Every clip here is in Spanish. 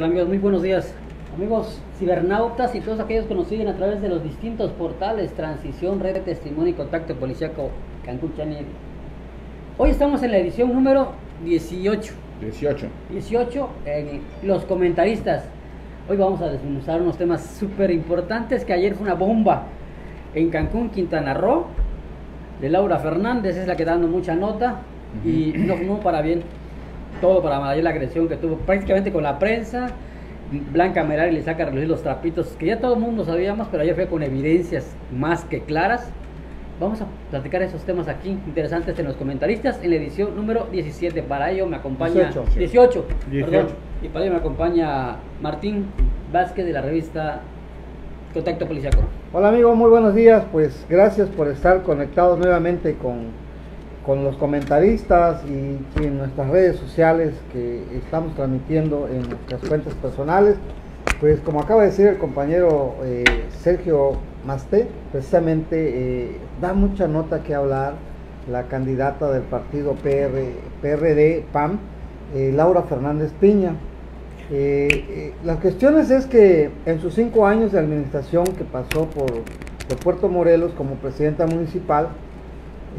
tal amigos? Muy buenos días. Amigos cibernautas y todos aquellos que nos siguen a través de los distintos portales Transición, Red de Testimonio y Contacto Policiaco Cancún Channel. Hoy estamos en la edición número 18. 18. 18, en los comentaristas. Hoy vamos a desmenuzar unos temas súper importantes que ayer fue una bomba en Cancún, Quintana Roo, de Laura Fernández, es la que dando mucha nota y no, no para bien todo para ayer la agresión que tuvo prácticamente con la prensa. Blanca Merari le saca a relucir los trapitos que ya todo el mundo sabíamos, pero ayer fue con evidencias más que claras. Vamos a platicar esos temas aquí interesantes en los comentaristas en la edición número 17. Para ello me acompaña 18. 18, 18. perdón. Y para ello me acompaña Martín Vázquez de la revista Contacto Policiaco. Hola amigos, muy buenos días. Pues gracias por estar conectados nuevamente con, con los comentaristas y, en nuestras redes sociales que estamos transmitiendo en nuestras cuentas personales. Pues como acaba de decir el compañero eh, Sergio Masté, precisamente eh, da mucha nota que hablar la candidata del partido PR, PRD, PAM, eh, Laura Fernández Piña. Las cuestiones es que en sus cinco años de administración que pasó por, por Puerto Morelos como presidenta municipal,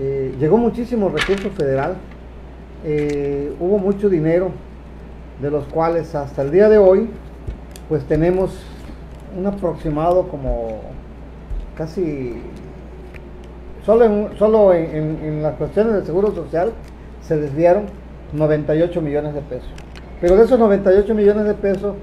eh, llegó muchísimo recurso federal, eh, hubo mucho dinero, de los cuales hasta el día de hoy, pues tenemos un aproximado como casi, solo en, solo en, las cuestiones del Seguro Social se desviaron 98 millones de pesos. Pero de esos 98 millones de pesos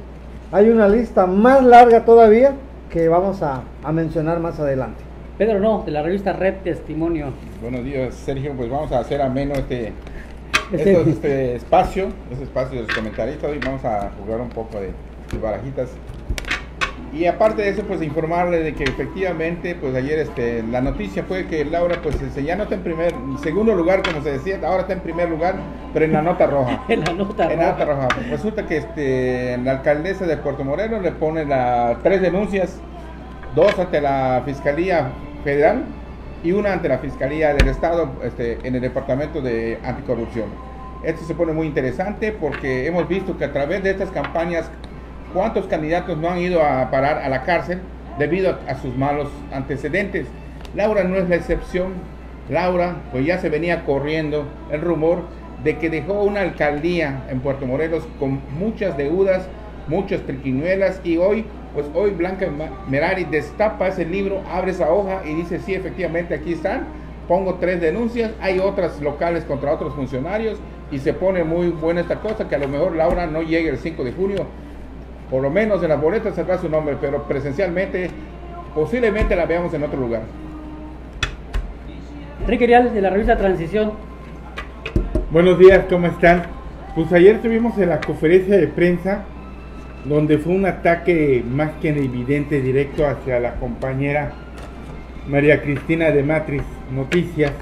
hay una lista más larga todavía que vamos a mencionar más adelante. Pedro No, de la revista Red Testimonio. Buenos días, Sergio. Pues vamos a hacer ameno este, Este- estos- este espacio, este espacio de los comentaristas. Hoy vamos a jugar un poco de, de barajitas. Y aparte de eso, pues informarle de que efectivamente, pues ayer este, la noticia fue que Laura, pues este, ya no está en primer, segundo lugar, como se decía, ahora está en primer lugar, pero en la nota roja. En la nota En la nota roja. roja. Resulta que este, la alcaldesa de Puerto Morelos le pone las tres denuncias, dos ante la Fiscalía Federal y una ante la Fiscalía del Estado este, en el Departamento de Anticorrupción. Esto se pone muy interesante porque hemos visto que a través de estas campañas, cuántos candidatos no han ido a parar a la cárcel debido a, a sus malos antecedentes. Laura no es la excepción. Laura, pues ya se venía corriendo el rumor de que dejó una alcaldía en Puerto Morelos con muchas deudas, muchas triquiñuelas y hoy, pues hoy Blanca Merari destapa ese libro, abre esa hoja y dice, sí, efectivamente aquí están, pongo tres denuncias, hay otras locales contra otros funcionarios y se pone muy buena esta cosa que a lo mejor Laura no llegue el 5 de junio, por lo menos en las boletas saldrá su nombre, pero presencialmente posiblemente la veamos en otro lugar. Enrique Rial, de la revista Transición. Buenos días, ¿cómo están? Pues ayer estuvimos en la conferencia de prensa donde fue un ataque más que evidente directo hacia la compañera María Cristina de Matriz Noticias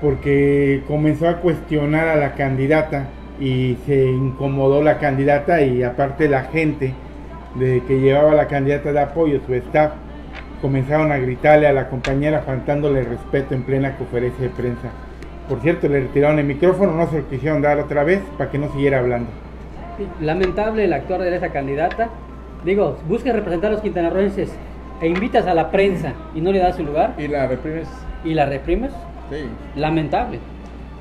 porque comenzó a cuestionar a la candidata y se incomodó la candidata y aparte la gente de que llevaba la candidata de apoyo, su staff, comenzaron a gritarle a la compañera faltándole respeto en plena conferencia de prensa. Por cierto, le retiraron el micrófono, no se lo quisieron dar otra vez para que no siguiera hablando. Lamentable el actuar de esa candidata. Digo, busca representar a los quintanarroenses e invitas a la prensa y no le das su lugar Y la reprimes, y la reprimes. sí. Lamentable.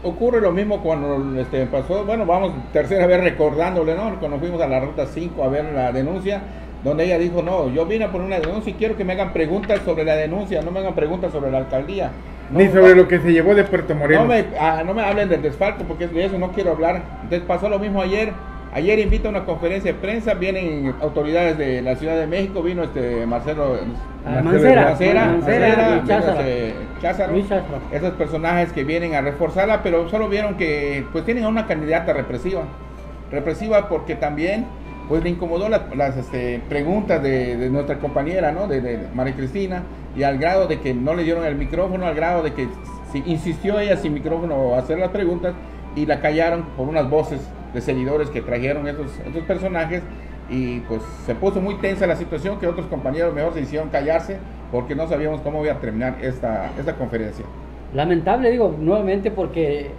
Ocurre lo mismo cuando este, pasó, bueno, vamos tercera vez recordándole, ¿no? Cuando fuimos a la ruta 5 a ver la denuncia, donde ella dijo, no, yo vine a poner una denuncia y quiero que me hagan preguntas sobre la denuncia, no me hagan preguntas sobre la alcaldía. No, Ni sobre lo que se llevó de Puerto Morelos. no me, ah, no me hablen del desfalco porque de eso no quiero hablar. Entonces pasó lo mismo ayer. Ayer invita a una conferencia de prensa, vienen autoridades de la Ciudad de México, vino este Marcelo Ah, Mancera, este Cházaro. Esos personajes que vienen a reforzarla, pero solo vieron que pues tienen a una candidata represiva. Represiva porque también pues le incomodó la- las este, preguntas de, de nuestra compañera, ¿no? De, de María Cristina, y al grado de que no le dieron el micrófono, al grado de que si- insistió ella sin micrófono a hacer las preguntas y la callaron por unas voces de seguidores que trajeron estos, estos personajes y pues se puso muy tensa la situación que otros compañeros mejor se hicieron callarse porque no sabíamos cómo iba a terminar esta, esta conferencia. Lamentable, digo, nuevamente porque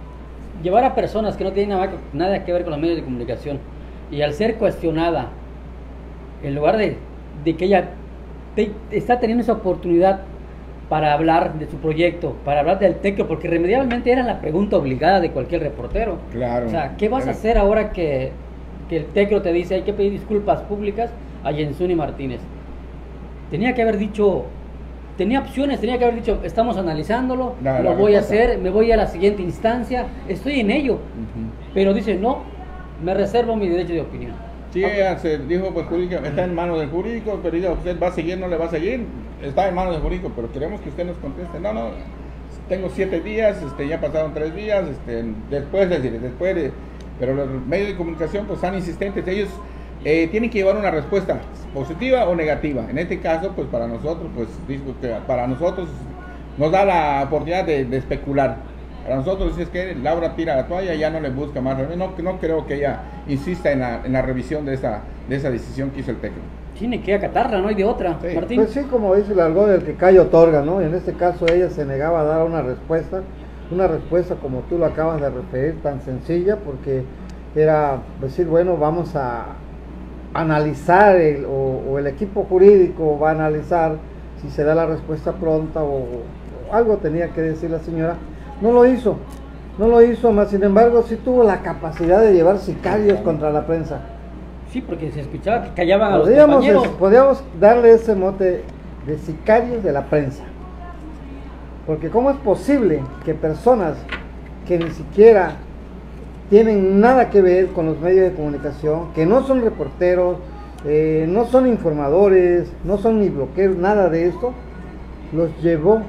llevar a personas que no tienen nada, nada que ver con los medios de comunicación Y al ser cuestionada, en lugar de, de que ella te- está teniendo esa oportunidad para hablar de su proyecto, para hablar del teclo, porque irremediablemente era la pregunta obligada de cualquier reportero. Claro. O sea, ¿qué vas a hacer ahora que, que el teclo te dice hay que pedir disculpas públicas a Jensuni Martínez? Tenía que haber dicho, tenía opciones, tenía que haber dicho, estamos analizándolo, lo voy a hacer, me voy a la siguiente instancia, estoy en ello. Pero dice, no, me reservo mi derecho de opinión. Sí, ella se dijo, pues jurídico, está en manos del jurídico, pero diga, usted va a seguir, no le va a seguir, está en manos del jurídico, pero queremos que usted nos conteste. No, no, tengo siete días, este, ya pasaron tres días, este, después, es decir, después, de- pero los medios de comunicación pues están insistentes, ellos eh, tienen que llevar una respuesta positiva o negativa. En este caso, pues para nosotros, pues para nosotros nos da la oportunidad de, de especular. Para nosotros si es que Laura tira la toalla, ya no le busca más. No, no creo que ella insista en la, en la revisión de esa, de esa decisión que hizo el técnico. Tiene que acatarla, no hay de otra, Sí. Martín. Pues sí, como dice el algo del que cae otorga, ¿no? Y en este caso ella se negaba a dar una respuesta, una respuesta como tú lo acabas de referir, tan sencilla, porque era decir, bueno, vamos a analizar, el, o, o el equipo jurídico va a analizar si se da la respuesta pronta o, o algo tenía que decir la señora. No lo hizo, no lo hizo, más sin embargo sí tuvo la capacidad de llevar sicarios contra la prensa. Sí, porque se escuchaba que callaban a los compañeros. podríamos darle ese mote de sicarios de la prensa. Porque ¿cómo es posible que personas que ni siquiera tienen nada que ver con los medios de comunicación, que no son reporteros, eh, no son informadores, no son ni bloqueos, nada de esto, los llevó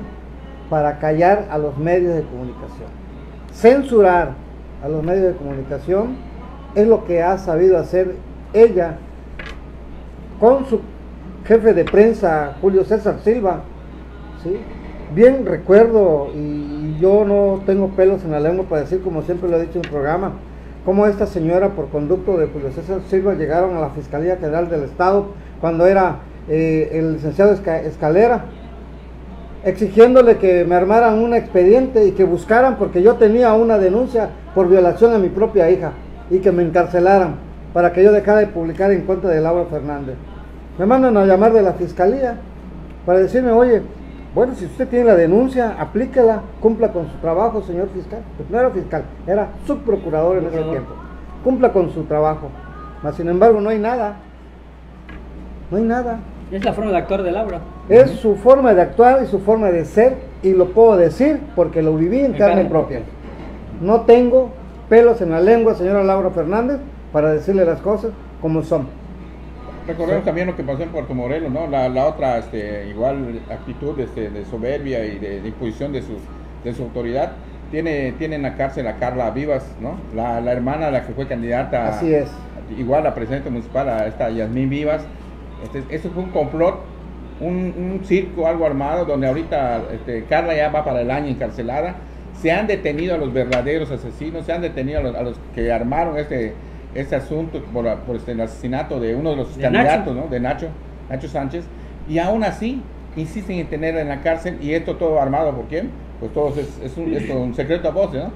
para callar a los medios de comunicación. Censurar a los medios de comunicación es lo que ha sabido hacer ella con su jefe de prensa, Julio César Silva. ¿sí? Bien recuerdo, y yo no tengo pelos en la lengua para decir, como siempre lo he dicho en el programa, cómo esta señora, por conducto de Julio César Silva, llegaron a la Fiscalía General del Estado cuando era eh, el licenciado Esca- Escalera, exigiéndole que me armaran un expediente y que buscaran, porque yo tenía una denuncia por violación a mi propia hija, y que me encarcelaran para que yo dejara de publicar en contra de Laura Fernández. Me mandan a llamar de la fiscalía para decirme, oye, bueno, si usted tiene la denuncia, aplíquela, cumpla con su trabajo, señor fiscal. Pues no era fiscal, era subprocurador en ese tiempo. Cumpla con su trabajo. Mas, sin embargo, no hay nada. No hay nada. Es la forma de actuar de Laura. Es su forma de actuar y su forma de ser, y lo puedo decir porque lo viví en En carne carne propia. No tengo pelos en la lengua, señora Laura Fernández, para decirle las cosas como son. Recordemos también lo que pasó en Puerto Morelos, ¿no? La, la otra, este, igual actitud este, de soberbia y de, de imposición de su, de su autoridad. Tiene, tiene en la cárcel a Carla Vivas, ¿no? La, la hermana, la que fue candidata. Así es. Igual a presidente municipal, a esta Yasmín Vivas. Este, eso fue un complot, un, un circo, algo armado, donde ahorita este, Carla ya va para el año encarcelada. Se han detenido a los verdaderos asesinos, se han detenido a los, a los que armaron este, este asunto por, por este, el asesinato de uno de los De candidatos, Nacho. ¿no? De Nacho, Nacho Sánchez. Y aún así insisten en tenerla en la cárcel y esto todo armado por quién? Pues todos es, es un, es un secreto a voces, ¿no?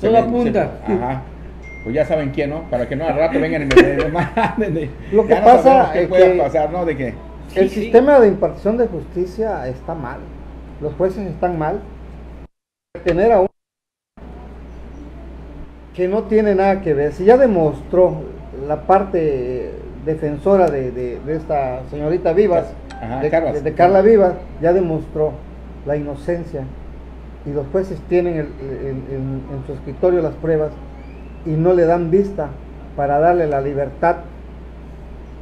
Se Todo se- ajá. Pues ya saben quién, ¿no? Para que no al rato vengan y me, me manden de- Lo que ya no pasa qué es pueda que- pasar, ¿no? De que El Sí, sí. sistema de impartición de justicia está mal. Los jueces están mal. Tener a un que no tiene nada que ver. Si ya demostró la parte defensora de, de- de esta señorita Vivas, Ajá, de, de Carla Vivas, ya demostró la inocencia. Y los jueces tienen el- el- en- en su escritorio las pruebas y no le dan vista para darle la libertad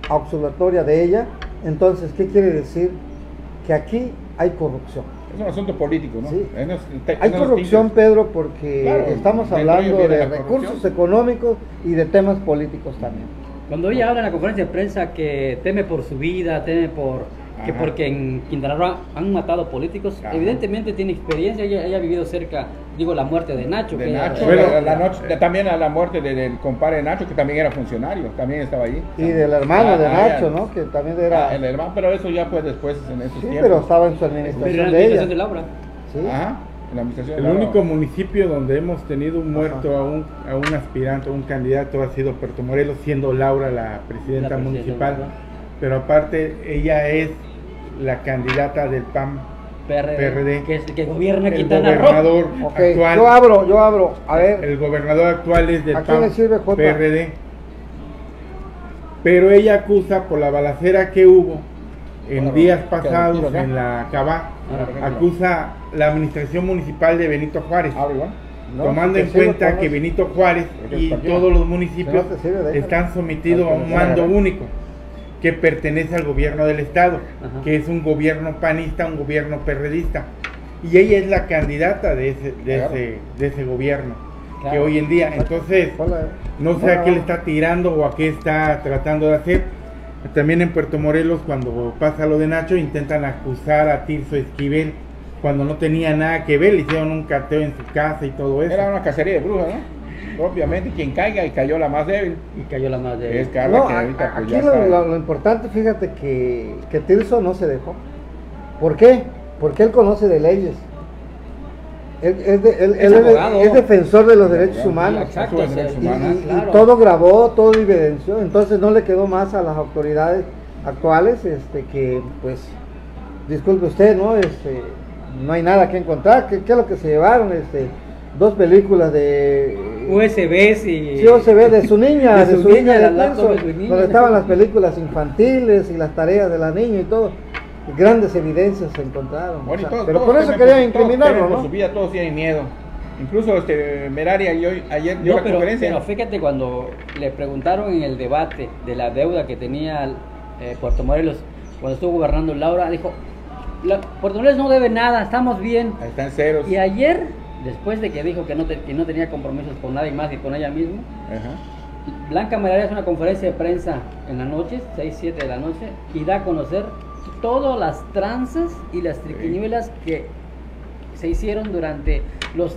absolutoria de ella. Entonces, ¿qué quiere decir? Que aquí hay corrupción. es un asunto político, ¿no? Sí. Hay corrupción. Pedro, porque Claro, estamos hablando de recursos corrupción. económicos y de temas políticos también. Cuando ella habla en la conferencia de prensa que teme por su vida, teme por que Ajá. porque en Quintana Roo han matado políticos, Ajá. evidentemente tiene experiencia, ella, ella ha vivido cerca, digo, la muerte de Nacho. De que ella- Nacho, Bueno, la, la noche, de- también a la muerte de- del compadre Nacho, que también era funcionario, también estaba allí. Y del hermano de Ah, Nacho. ¿no? Que también era... Ah, el hermano, pero eso ya fue después en esos Sí, tiempos. pero estaba en su pero en administración la de administración de ella. Laura. Sí. Ajá. en la administración. El de Laura. único municipio donde hemos tenido un muerto a un, a un aspirante, a un candidato, ha sido Puerto Morelos, siendo Laura la presidenta La presidenta, municipal. Pero aparte, ella es la candidata del PAN, PRD, PRD. que es el que gobierna el Quintana Roo. gobernador Ok, actual. yo abro, yo abro. A ver, El gobernador actual es del ¿A quién PAN, le sirve? PRD. Pero ella acusa por la balacera que hubo en Bueno, días pasados retiro en la Cabá, Ah, acusa la administración municipal de Benito Juárez. No, tomando en cuenta que. Benito Juárez y todos los municipios están sometidos a un mando único que pertenece al gobierno del estado, Ajá. que es un gobierno panista, un gobierno perredista. Y ella es la candidata de ese, de Claro. ese, de ese gobierno, que hoy en día, entonces, Hola. no sé Hola. a qué le está tirando o a qué está tratando de hacer. También en Puerto Morelos, cuando pasa lo de Nacho, intentan acusar a Tirso Esquivel cuando no tenía nada que ver, le hicieron un cateo en su casa y todo eso. Era una cacería de brujas, ¿no? Propiamente, quien caiga y cayó la más débil. Y cayó la más que de es Carla, No, que a- ahorita a- pues aquí lo, está. lo- lo importante, fíjate que, que Tirso no se dejó. ¿Por qué? Porque él conoce de leyes. Él, es, de- él- Es él es de- abogado. es defensor de los derechos humanos. Exacto, derechos Y, humanos. y- y claro. todo grabó, todo evidenció, entonces no le quedó más a las autoridades actuales este que pues disculpe usted, ¿no? Este no hay nada que encontrar, ¿qué, qué es lo que se llevaron? Este dos películas de USBs y... Sí, ve de su niña, De de, su su niña, niña, la de laptop de su niña. donde estaban las películas infantiles y las tareas de la niña y todo. Y grandes evidencias se encontraron. Bueno, o sea, todos- pero todos por eso querían incriminarlo, ¿no? su vida, todos tienen miedo. Incluso este Meraria ayer dio No, la pero, conferencia. pero fíjate cuando le preguntaron en el debate de la deuda que tenía eh, Puerto Morelos cuando estuvo gobernando Laura, dijo, "La- Puerto Morelos no debe nada, estamos bien. Ahí están ceros. Y ayer, después de que dijo que no, te- que no tenía compromisos con nadie más que con ella misma, Ajá. Blanca Meraria hace una conferencia de prensa en la noche, 6, 7 de la noche, y da a conocer todas las tranzas y las triquiñuelas que se hicieron durante los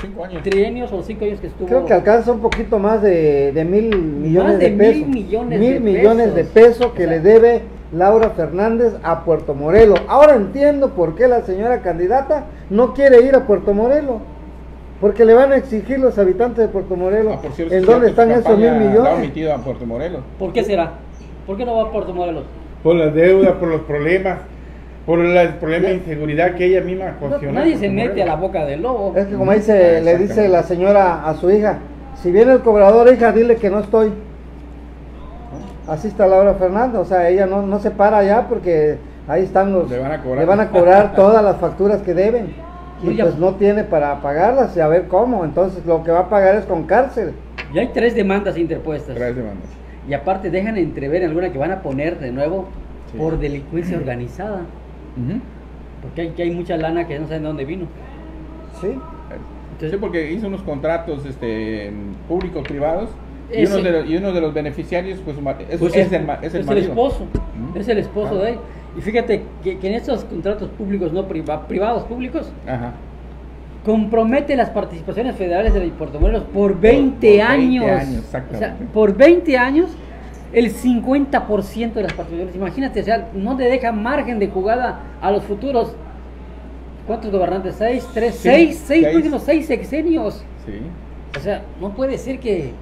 Cinco años. trienios o cinco años que estuvo. Creo que alcanza un poquito más de, de mil millones Más de, de pesos. mil millones Mil de millones de pesos. pesos que O sea- le debe Laura Fernández a Puerto Morelos. Ahora entiendo por qué la señora candidata no quiere ir a Puerto Morelos. Porque le van a exigir los habitantes de Puerto Morelos Ah, por cierto, en dónde están esos mil La millones. omitido a Puerto Morelos. ¿Por qué será? ¿Por qué no va a Puerto Morelos? Por la deuda, por los problemas, por el problema de inseguridad que ella misma No, nadie se mete a la boca del lobo. Es que como dice, le dice la señora a su hija, si viene el cobrador, hija, dile que no estoy. Así está Laura Fernández, o sea, ella no, no se para allá porque ahí están los... Le van a cobrar. le van a cobrar todas las facturas que deben. Y Oye, pues no tiene para pagarlas y a ver cómo, entonces lo que va a pagar es con cárcel. Ya hay tres demandas interpuestas. Tres demandas. Y aparte dejan entrever en alguna que van a poner de nuevo Sí. por delincuencia organizada. Porque hay, que hay mucha lana que no saben de dónde vino. Sí, Entonces, Sí, porque hizo unos contratos este, públicos privados y uno, de los, y uno de los beneficiarios pues, es, pues es el, es el esposo. Es el esposo de él. Y fíjate que, que en estos contratos públicos, no priva- privados públicos, Ajá. compromete las participaciones federales de Puerto Morelos por 20, por 20 años. años, O sea, por 20 años, el 50% de las participaciones. Imagínate, o sea, no te deja margen de jugada a los futuros. ¿Cuántos gobernantes? ¿Seis? ¿Tres? Sí, ¿Seis? ¿Seis? seis. seis sexenios. Sí, O sea, no puede ser que,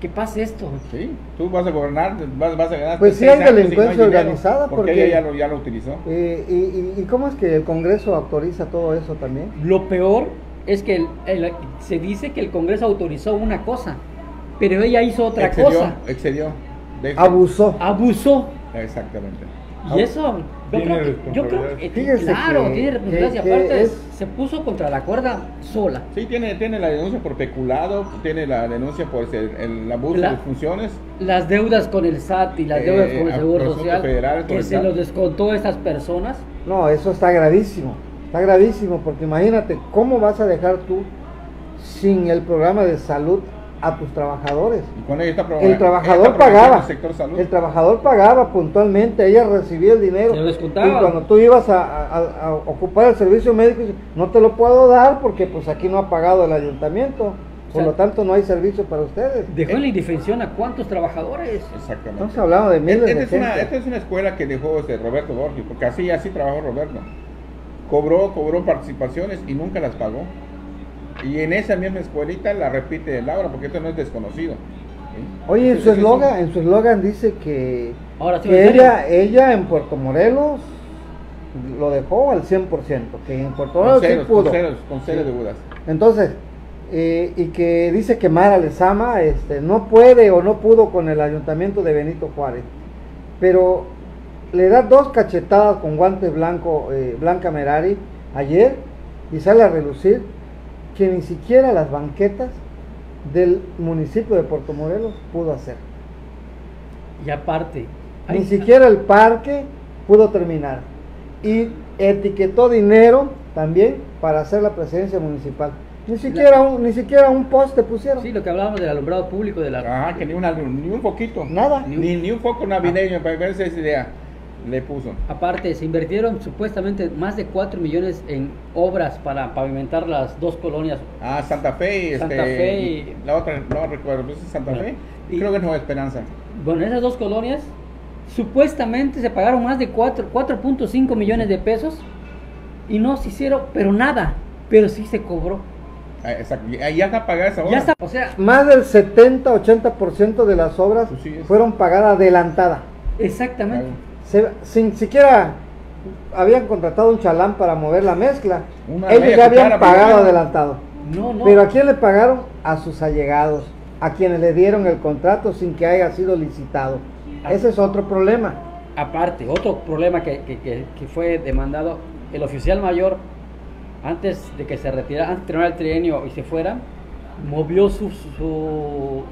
que pase esto. sí. Tú vas a gobernar, vas, vas a ganar. Pues sí hay delincuencia no hay dinero, organizada, Porque, porque- ella ya lo, ya lo utilizó. Eh, y, y- y cómo es que el Congreso autoriza todo eso también? Lo peor es que el- el- se dice que el Congreso autorizó una cosa, pero ella hizo otra excedió, cosa. excedió. Abusó. Abusó. Exactamente. Y eso, yo creo, que, yo creo que, Fíjese claro, que- tiene responsabilidad. que- y aparte, que es- se puso contra la cuerda sola. Sí, tiene, tiene la denuncia por peculado, tiene la denuncia por el, el abuso La- de funciones. Las deudas con el SAT y las Eh, deudas con el Seguro Social, que se los descontó a estas personas. No, eso está gravísimo. Está gravísimo porque imagínate, ¿cómo vas a dejar tú sin el programa de salud a tus trabajadores? Y con ella está promo- El trabajador pagaba. El sector salud. El trabajador pagaba puntualmente, ella recibía el dinero. Se lo descontaba. Y cuando tú ibas a, a- a ocupar el servicio médico, no te lo puedo dar porque pues aquí no ha pagado el ayuntamiento. Por O sea, lo tanto, no hay servicio para ustedes. Dejó en la indefensión a cuántos trabajadores. Exactamente. Estamos hablando de miles de es, una, gente. esta es una escuela que dejó este Roberto Borges, porque así, así trabajó Roberto. cobró, cobró participaciones y nunca las pagó. Y en esa misma escuelita la repite Laura, porque esto no es desconocido. ¿sí? Oye, en su eslogan, en su eslogan dice que, Ahora sí, que ¿en serio? ella, ella en Puerto Morelos lo dejó al 100%, que en Puerto Con Morelos sí ceros, pudo. con ceros, con ceros Sí. de Budas. Entonces, eh, y que dice que Mara Lezama este, no puede o no pudo con el ayuntamiento de Benito Juárez, pero le da dos cachetadas con guante blanco, eh, Blanca Merari, ayer, y sale a relucir que ni siquiera las banquetas del municipio de Puerto Morelos pudo hacer. Y aparte, Ni siquiera el parque pudo terminar. Y etiquetó dinero también para hacer la presidencia municipal. Ni siquiera un, ni siquiera un poste pusieron. sí, lo que hablábamos del alumbrado público de la... Ajá, que ni, una, ni un poquito. Nada. Ni, ni un foco navideño para verse esa idea le puso. Aparte, se invirtieron supuestamente más de 4 millones en obras para pavimentar las dos colonias. Ah, Santa Fe y Santa este, Fe y- la otra, no recuerdo, ¿no es Santa Bueno, Fe? y- Creo que es Nueva Esperanza. Bueno, esas dos colonias supuestamente se pagaron más de 4 4.5 millones de pesos y no se hicieron, pero nada, pero sí se cobró. Ah, exacto. Ya está pagada esa obra. Ya está, o sea, Más del 70-80% de las obras Pues sí, fueron pagadas adelantada. exactamente. Se- sin siquiera habían contratado un chalán para mover la mezcla. Una Ellos ya habían cuchara pagado adelantado. No, no. Pero ¿a quién le pagaron? A sus allegados, a quienes le dieron el contrato sin que haya sido licitado. Ese es otro problema. Aparte, otro problema que, que- que- que fue demandado, el oficial mayor, antes de que se retirara, antes de terminar el trienio y se fuera, movió su, su-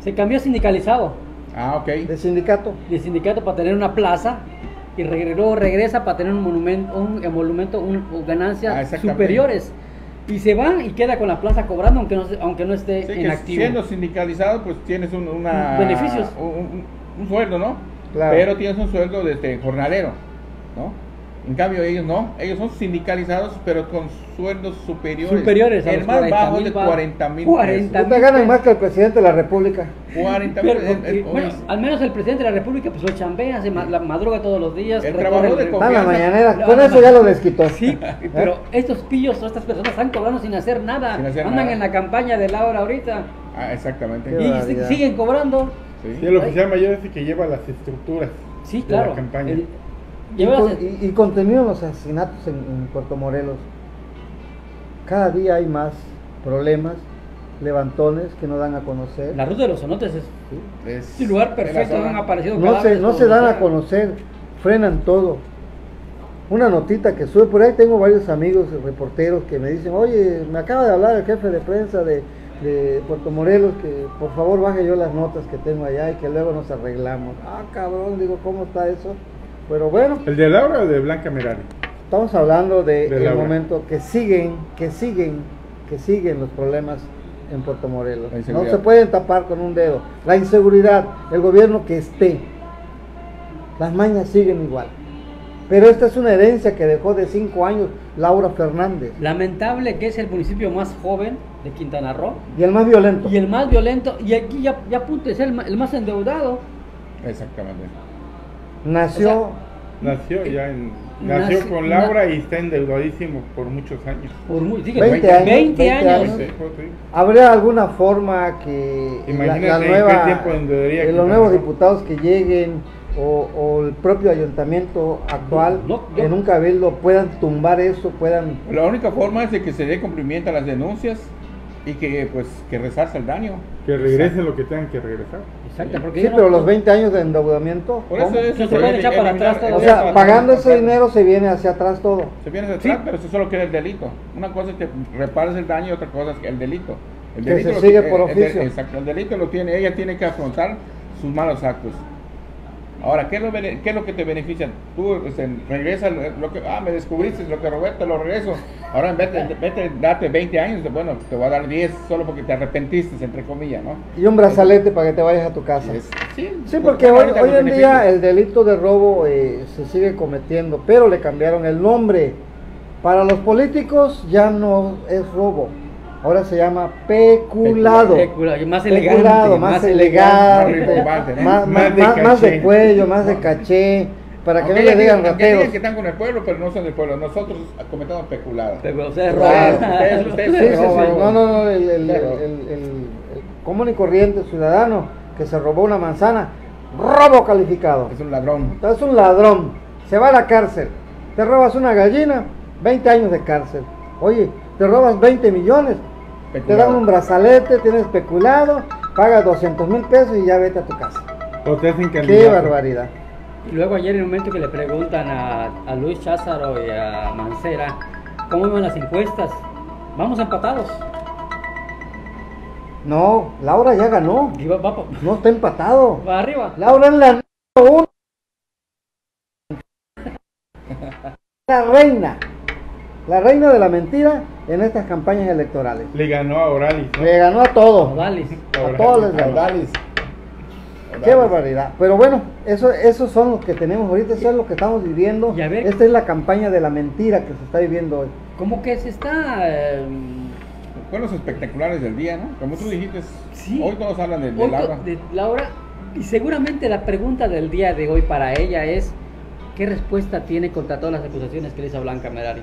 se cambió sindicalizado Ah, ok. De sindicato. de sindicato para tener una plaza y regresó, regresa para tener un monumento, un emolumento, un, un Ah, ganancias exactamente. superiores. Y se va y queda con la plaza cobrando aunque no, se- aunque no esté Sí, en que activo. siendo sindicalizado, pues tienes un, una, Beneficios. Un, un- un sueldo, ¿no? Claro. Pero tienes un sueldo de este, jornalero, ¿no? En cambio ellos no, ellos son sindicalizados, pero con sueldos superiores. Superiores a El los más 40 bajo es de mil ba- 40 mil 40 No te ganan más que el presidente de la República. 40 mil Pero, eh, bueno, al menos el presidente de la República pues lo chambea, se ma- la madruga todos los días. El trabajador de el- Ah, la Confianza. mañanera. No, Con no, eso no. ya lo desquitó. Sí, pero estos pillos, estas personas están cobrando sin hacer nada. Sin hacer Andan nada. en la campaña de Laura ahorita Ah, exactamente. Qué y siguen cobrando. Sí. Sí, el oficial mayor es el que lleva las estructuras Sí, de claro. la campaña. El- Y, y- y los asesinatos en, en Puerto Morelos. Cada día hay más problemas, levantones que no dan a conocer. la ruta de los sonotes es Es un lugar perfecto, han aparecido No se, no se dan a conocer, frenan todo. Una notita que sube por ahí, tengo varios amigos reporteros que me dicen, oye, me acaba de hablar el jefe de prensa de, de Puerto Morelos que por favor baje yo las notas que tengo allá y que luego nos arreglamos. Ah, cabrón, digo, ¿cómo está eso? Pero bueno, ¿El de Laura o de Blanca Merari? Estamos hablando de, De el Laura. momento que siguen, que siguen, que siguen los problemas en Puerto Morelos. No se pueden tapar con un dedo. La inseguridad, el gobierno que esté, las mañas siguen igual. Pero esta es una herencia que dejó de cinco años Laura Fernández. Lamentable que es el municipio más joven de Quintana Roo Y el más violento. y el más violento. Y aquí ya, ya a punto de ser el ma- el más endeudado. Exactamente. Nació, O Nació ya en. Nace- Nació con Laura y está endeudadísimo por muchos años. Por muy, digo, 20 años, 20 20 años. años. Sí, sí. ¿habría alguna forma que la, Imagínate la en qué nueva, tiempo endeudaría eh, los nuevos diputados que lleguen o, o el propio ayuntamiento actual No, en un cabildo puedan tumbar eso, puedan... La única forma es de que se dé cumplimiento a las denuncias y que pues que resarza el daño. Que regresen lo que tengan que regresar. Exacto, porque Sí, no- pero los 20 años de endeudamiento, Por eso ¿cómo? es Se pueden echar para atrás o todavía. sea, pagando ese dinero se viene hacia atrás todo. Se viene hacia Sí. atrás, pero eso solo queda el delito. Una cosa es que repares el daño y otra cosa es que el delito. El Que se lo sigue por el- exacto, el delito lo tiene, ella tiene que afrontar sus malos actos. Ahora, ¿qué es lo, qué es lo que te beneficia? Tú este, regresas, lo que, ah, me descubriste lo que robé, te lo regreso. Ahora en vez de, vete, date 20 años, bueno, te voy a dar 10 solo porque te arrepentiste, entre comillas, ¿no? Y un brazalete para que te vayas a tu casa. Es- sí, Sí, pues, porque hoy, hoy en día el delito de robo eh, se sigue cometiendo, pero le cambiaron el nombre. Para los políticos ya no es robo, ahora se llama peculado. Especula- más elegante. Peculado, más, elegante, Más rimbombante, ¿no? más, Más más- de más- de cuello, más de caché. para que Aunque no le digan rateros. que están con el pueblo, pero no son del pueblo. Nosotros cometemos peculado. Pero ustedes roban. Ustedes-. No, no, no, el, el- el- el común y corriente ciudadano que se robó una manzana, robo calificado. Es un ladrón. Es un ladrón, se va a la cárcel. Te robas una gallina, 20 años de cárcel. Oye, te robas 20 millones, te dan un brazalete, tienes especulado, pagas 200 mil pesos y ya vete a tu casa. O te hacen Qué barbaridad. Y luego ayer en el momento que le preguntan a, a Luis Cházaro y a Mancera cómo iban las encuestas, vamos empatados. No, Laura ya ganó, va, va no está empatado. va arriba. Laura es la número uno. La reina, la reina de la mentira en estas campañas electorales. Le ganó a Oralis, ¿no? Le ganó a todos. Odalis. A todos les ganó. Odalis. Qué barbaridad. Pero bueno, eso, esos son los que tenemos ahorita, eso es lo que estamos viviendo. Y a ver- Esta es la campaña de la mentira que se está viviendo hoy. ¿Cómo que se está? eh, Fueron los espectaculares del día, ¿no? Como tú dijiste, Sí. hoy todos hablan de, de hoy Laura. to- de Laura, y seguramente la pregunta del día de hoy para ella es, ¿qué respuesta tiene contra todas las acusaciones que le hizo Blanca Merari?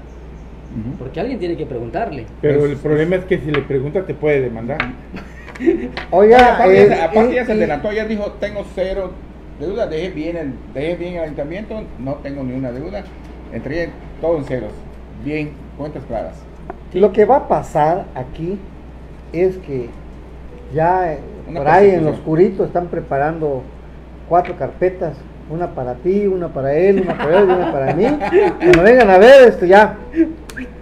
Porque alguien tiene que preguntarle. Pero Pues- el problema es que si le pregunta te puede demandar. Oiga, aparte, eh, ya, se- aparte ya eh, se eh, adelantó, ya dijo, tengo cero deuda, dejé bien, el, dejé bien el ayuntamiento, no tengo ni una deuda, entregué todo en ceros. Bien, cuentas claras. Sí. Lo que va a pasar aquí es que ya eh, Una por ahí en los oscurito están preparando cuatro carpetas, una para ti, una para él, una para él y una para mí. Cuando vengan a ver esto ya,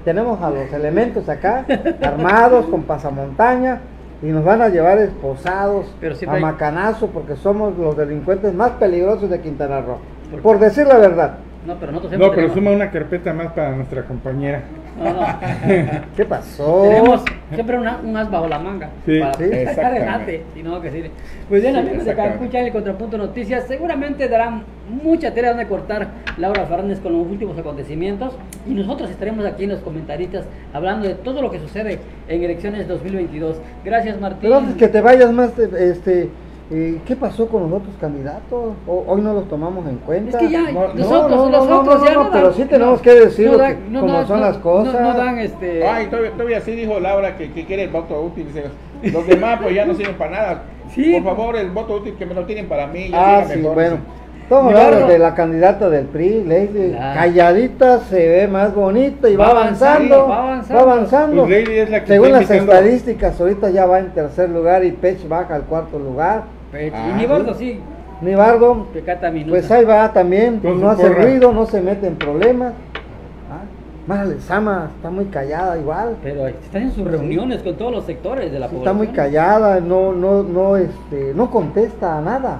tenemos a los elementos acá, armados con pasamontaña, y nos van a llevar esposados Pero a hay- macanazo porque somos los delincuentes más peligrosos de Quintana Roo. ¿Por Por decir la verdad. No, pero nosotros No, siempre pero tenemos- suma una carpeta más para nuestra compañera. No, no. ¿Qué pasó? Tenemos siempre una- un as bajo la manga. Sí. para Sí. Exactamente. adelante. Y no, que sí. Pues bien, Sí, amigos. Cancún Channel y Contrapunto Noticias, seguramente darán mucha tela donde cortar Laura Fernández con los últimos acontecimientos. Y nosotros estaremos aquí en los comentaristas hablando de todo lo que sucede en elecciones 2022. Gracias, Martín. Pero antes que te vayas más, este, eh, ¿qué pasó con los otros candidatos? O- hoy no los tomamos en cuenta. Es que ya, No, no, nosotros, no, no, los no, otros no, ya no, pero sí tenemos no, que decir cómo son no- las cosas. No, no dan este. Ay, todavía, todavía sí dijo Laura que, que quiere el voto útil. dice, Los demás pues ya no sirven para nada. Sí. Por favor, el voto útil que me lo tienen para mí. ya Ah, sí, mejor, bueno. Estamos hablando de la candidata del PRI. Claro. Calladita se ve más bonita y va, Va avanzando, avanzando, va avanzando. va es la que Según las invitando- estadísticas, ahorita ya va en tercer lugar y Pech baja al cuarto lugar. Y Ah, Nibardo sí, Nibardo, pues ahí va también, Con no hace porra. ruido, no se mete en problemas. Ah, Mara Lezama está muy callada igual. Pero están en sus reuniones con todos los sectores de la Sí, está población. muy callada, no, no, no, este, no contesta a nada.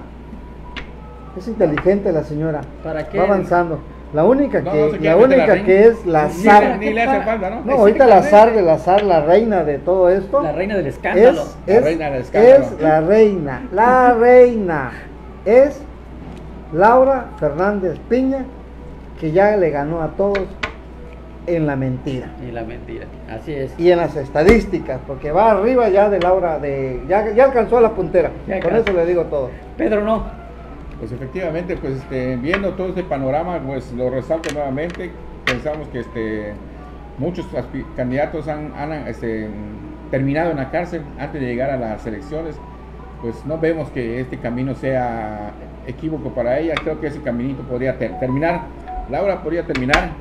Es inteligente la señora. ¿Para qué? Va avanzando. La única No, que, no la única la que es la Ni Ni, zar. le- ni le hace falta, ¿no? No, ahorita la zar de la zar, la reina de todo esto. La reina del escándalo. es, La es- reina del escándalo. es la reina, la reina es Laura Fernández Piña, que ya le ganó a todos en la mentira Y la mentira. Así es. y en las estadísticas, porque va arriba ya de Laura, de ya, ya alcanzó a la puntera. Ya Con eso le digo todo. Pedro no. Pues efectivamente, pues este, viendo todo este panorama, pues lo resalto nuevamente. Pensamos que este, muchos candidatos han, han, este, terminado en la cárcel antes de llegar a las elecciones. Pues no vemos que este camino sea equívoco para ella. Creo que ese caminito podría ter- terminar. Laura podría terminar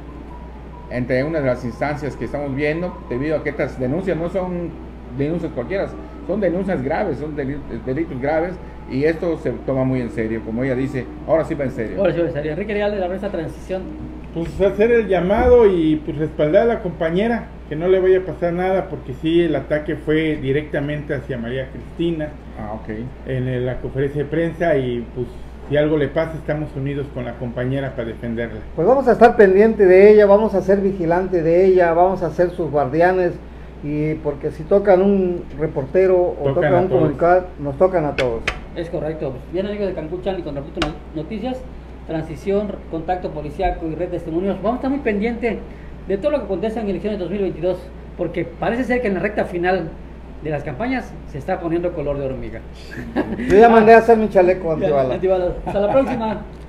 entre una de las instancias que estamos viendo, debido a que estas denuncias no son denuncias cualquiera, son denuncias graves, son deli- delitos graves y esto se toma muy en serio, como ella dice, ahora sí va en serio. Ahora sí, estaría Enrique Real de la esta transición. Pues hacer el llamado y pues respaldar a la compañera, que no le vaya a pasar nada, porque sí, el ataque fue directamente hacia María Cristina Ah, ok. en el- la conferencia de prensa y pues si algo le pasa estamos unidos con la compañera para defenderla. Pues vamos a estar pendiente de ella, vamos a ser vigilante de ella, vamos a ser sus guardianes y porque si tocan un reportero o Tocan un todos. comunicador, nos tocan a todos. Es correcto. Bien, amigos de Cancún Channel y Contrapunto Noticias, transición, contacto policiaco y red de testimonios. Vamos a estar muy pendientes de todo lo que acontece en elecciones 2022, porque parece ser que en la recta final de las campañas se está poniendo color de hormiga. Yo ya mandé a hacer mi chaleco antibalas. Hasta la próxima.